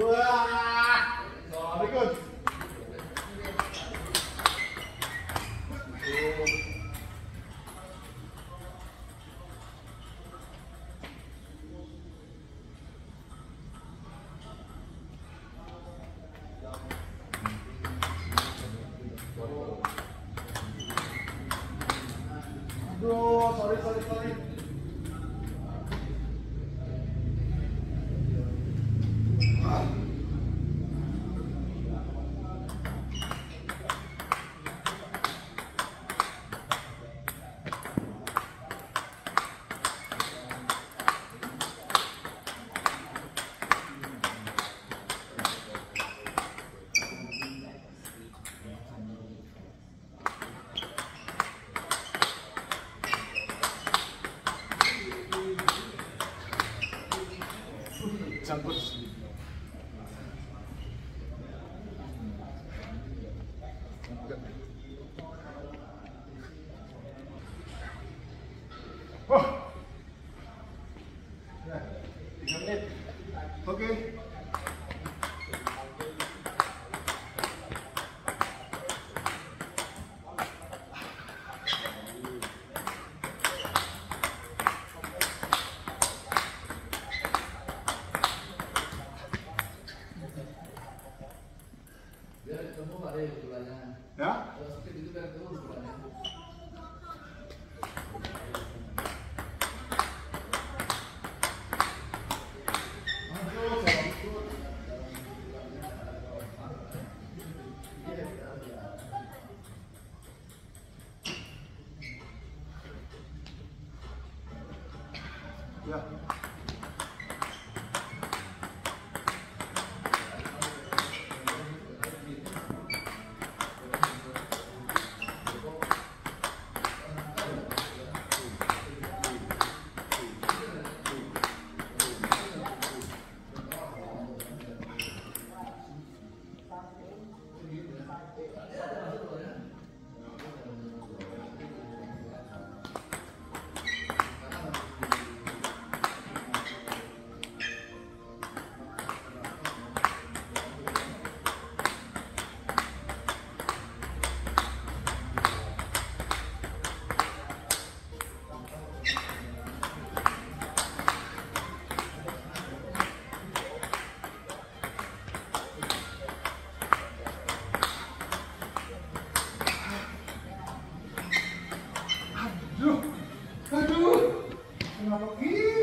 우와! 자, 이거. Bro, sorry, sorry, sorry. examples 됩니다. 야. from here.